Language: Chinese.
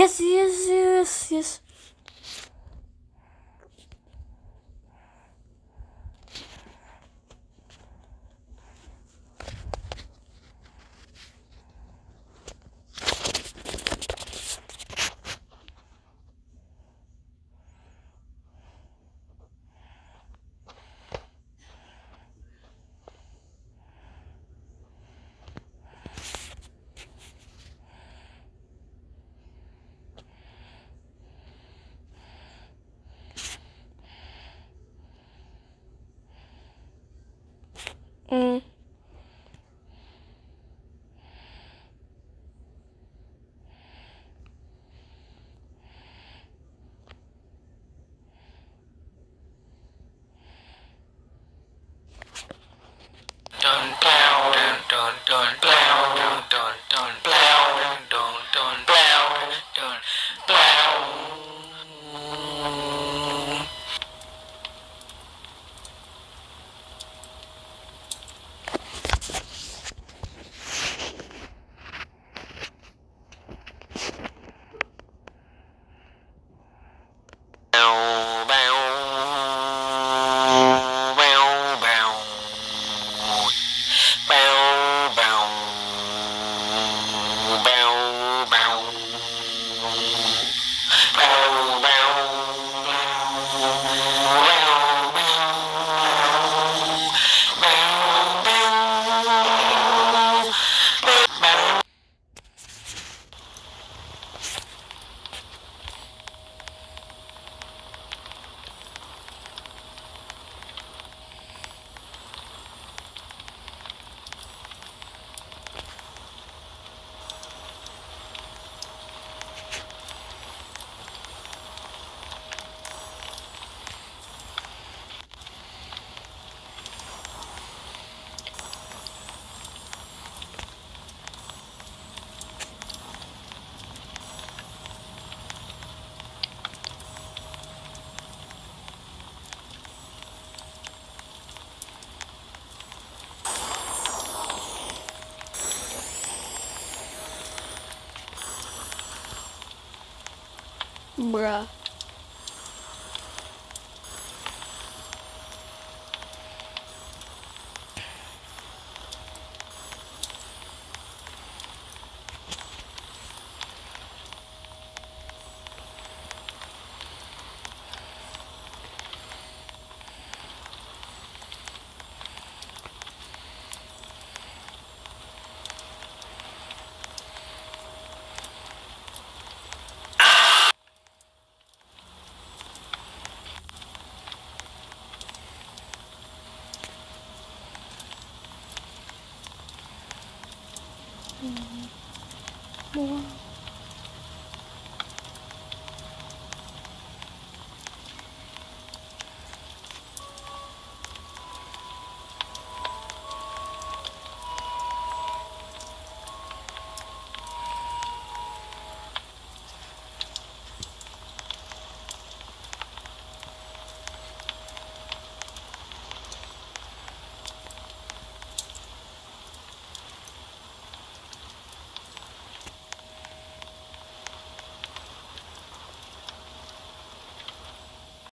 Yes, yes, yes, yes. No. Bruh. 嗯。没